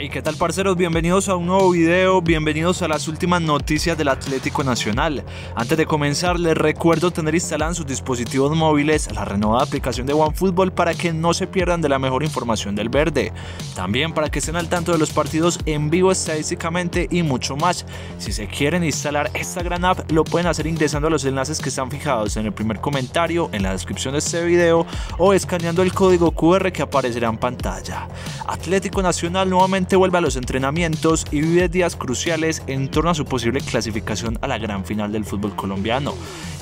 Hey, ¿qué tal parceros? Bienvenidos a un nuevo video, bienvenidos a las últimas noticias del Atlético Nacional. Antes de comenzar, les recuerdo tener instalada en sus dispositivos móviles la renovada aplicación de OneFootball para que no se pierdan de la mejor información del verde. También para que estén al tanto de los partidos en vivo estadísticamente y mucho más. Si se quieren instalar esta gran app, lo pueden hacer ingresando a los enlaces que están fijados en el primer comentario, en la descripción de este video o escaneando el código QR que aparecerá en pantalla. Atlético Nacional nuevamente vuelve a los entrenamientos y vive días cruciales en torno a su posible clasificación a la gran final del fútbol colombiano.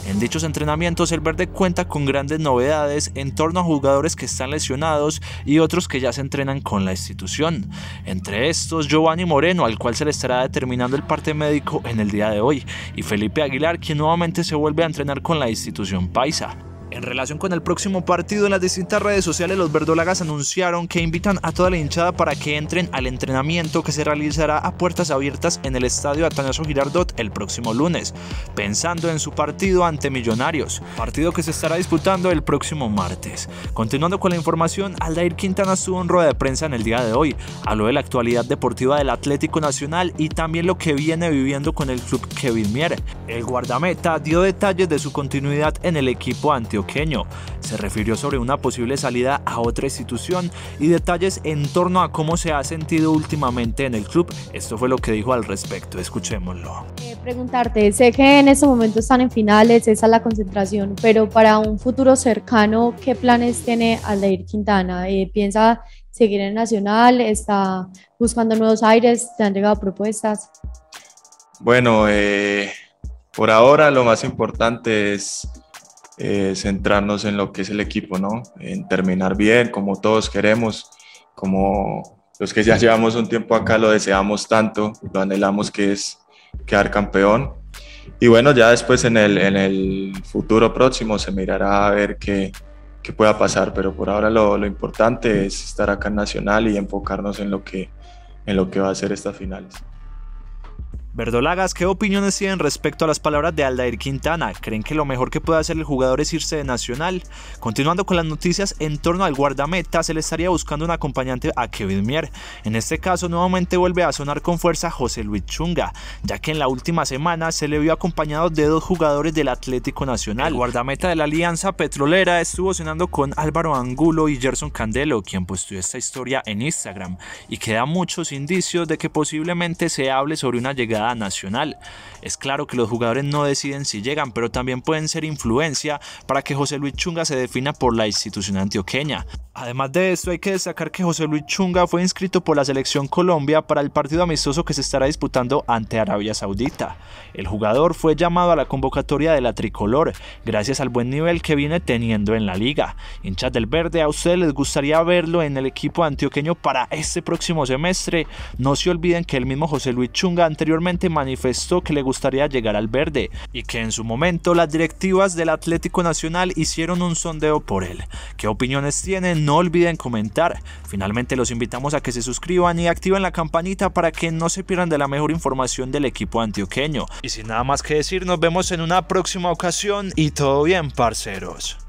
En dichos entrenamientos el verde cuenta con grandes novedades en torno a jugadores que están lesionados y otros que ya se entrenan con la institución. Entre estos Giovanni Moreno al cual se le estará determinando el parte médico en el día de hoy y Felipe Aguilar quien nuevamente se vuelve a entrenar con la institución paisa. En relación con el próximo partido, en las distintas redes sociales los verdolagas anunciaron que invitan a toda la hinchada para que entren al entrenamiento que se realizará a puertas abiertas en el estadio Atanasio Girardot el próximo lunes, pensando en su partido ante Millonarios, partido que se estará disputando el próximo martes. Continuando con la información, Aldair Quintana estuvo en rueda de prensa en el día de hoy, habló de la actualidad deportiva del Atlético Nacional y también lo que viene viviendo con el club Kevin Mier. El guardameta dio detalles de su continuidad en el equipo ante se refirió sobre una posible salida a otra institución y detalles en torno a cómo se ha sentido últimamente en el club. Esto fue lo que dijo al respecto. Escuchémoslo. Eh, preguntarte, sé que en este momento están en finales, esa es la concentración, pero para un futuro cercano, ¿qué planes tiene Aldair Quintana? Eh, ¿Piensa seguir en Nacional? ¿Está buscando nuevos aires? ¿Te han llegado propuestas? Bueno, eh, por ahora lo más importante es eh, centrarnos en lo que es el equipo, ¿no? En terminar bien, como todos queremos, como los que ya llevamos un tiempo acá lo deseamos tanto, lo anhelamos que es quedar campeón. Y bueno, ya después en el, en el futuro próximo se mirará a ver qué, qué pueda pasar, pero por ahora lo, lo, importante es estar acá en Nacional y enfocarnos en lo que, en lo que va a ser estas finales. Verdolagas, ¿qué opiniones tienen respecto a las palabras de Aldair Quintana? ¿Creen que lo mejor que puede hacer el jugador es irse de Nacional? Continuando con las noticias en torno al guardameta, se le estaría buscando un acompañante a Kevin Mier. En este caso, nuevamente vuelve a sonar con fuerza José Luis Chunga, ya que en la última semana se le vio acompañado de dos jugadores del Atlético Nacional. El guardameta de la Alianza Petrolera estuvo cenando con Álvaro Angulo y Gerson Candelo, quien posteó esta historia en Instagram, y queda muchos indicios de que posiblemente se hable sobre una llegada nacional. Es claro que los jugadores no deciden si llegan, pero también pueden ser influencia para que José Luis Chunga se defina por la institución antioqueña. Además de esto, hay que destacar que José Luis Chunga fue inscrito por la selección Colombia para el partido amistoso que se estará disputando ante Arabia Saudita. El jugador fue llamado a la convocatoria de la tricolor, gracias al buen nivel que viene teniendo en la liga. Hinchas del verde, a ustedes les gustaría verlo en el equipo antioqueño para este próximo semestre. No se olviden que el mismo José Luis Chunga anteriormente manifestó que le gustaría llegar al verde y que en su momento las directivas del Atlético Nacional hicieron un sondeo por él. ¿Qué opiniones tienen? No olviden comentar. Finalmente los invitamos a que se suscriban y activen la campanita para que no se pierdan de la mejor información del equipo antioqueño. Y sin nada más que decir, nos vemos en una próxima ocasión y todo bien, parceros.